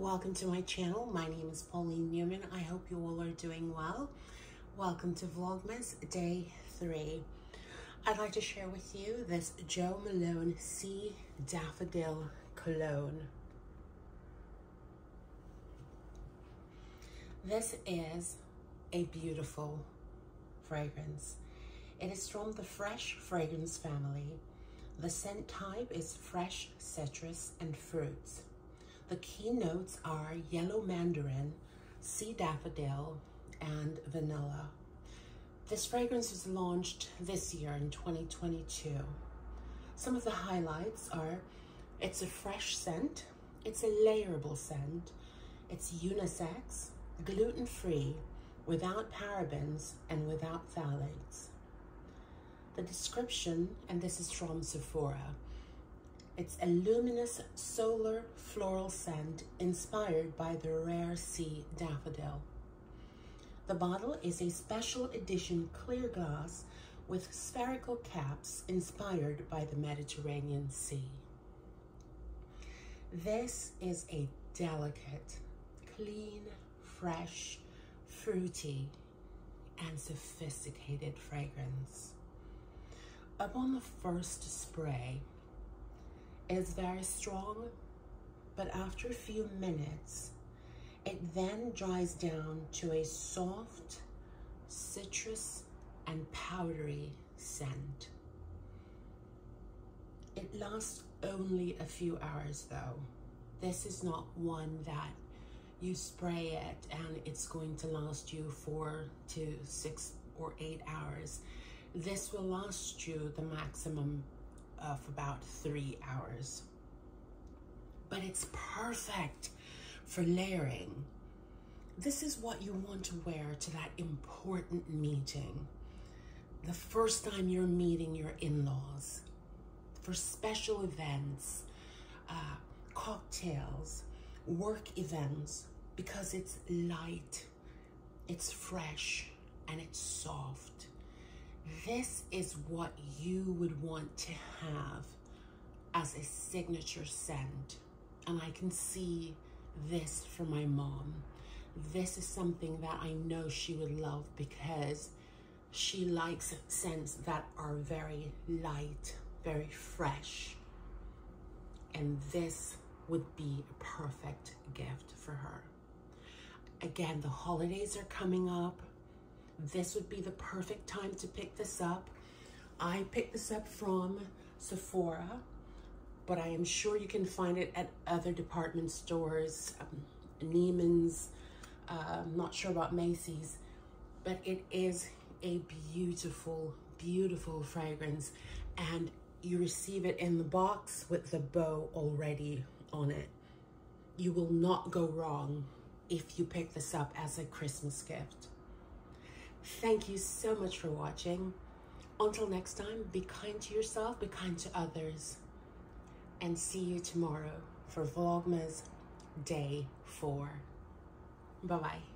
welcome to my channel. My name is Pauline Newman. I hope you all are doing well. Welcome to Vlogmas Day 3. I'd like to share with you this Jo Malone Sea Daffodil Cologne. This is a beautiful fragrance. It is from the Fresh Fragrance family. The scent type is fresh citrus and fruits. The key notes are yellow mandarin, sea daffodil, and vanilla. This fragrance was launched this year in 2022. Some of the highlights are it's a fresh scent, it's a layerable scent, it's unisex, gluten-free, without parabens, and without phthalates. The description, and this is from Sephora, it's a luminous solar floral scent inspired by the rare sea daffodil. The bottle is a special edition clear glass with spherical caps inspired by the Mediterranean Sea. This is a delicate, clean, fresh, fruity, and sophisticated fragrance. Upon the first spray, is very strong, but after a few minutes, it then dries down to a soft citrus and powdery scent. It lasts only a few hours though. This is not one that you spray it and it's going to last you four to six or eight hours. This will last you the maximum of about three hours. But it's perfect for layering. This is what you want to wear to that important meeting. The first time you're meeting your in-laws, for special events, uh, cocktails, work events, because it's light, it's fresh, and it's soft. This is what you would want to have as a signature scent. And I can see this for my mom. This is something that I know she would love because she likes scents that are very light, very fresh. And this would be a perfect gift for her. Again, the holidays are coming up this would be the perfect time to pick this up. I picked this up from Sephora, but I am sure you can find it at other department stores, um, Neiman's, uh, I'm not sure about Macy's, but it is a beautiful, beautiful fragrance. And you receive it in the box with the bow already on it. You will not go wrong if you pick this up as a Christmas gift. Thank you so much for watching. Until next time, be kind to yourself, be kind to others, and see you tomorrow for Vlogmas Day 4. Bye-bye.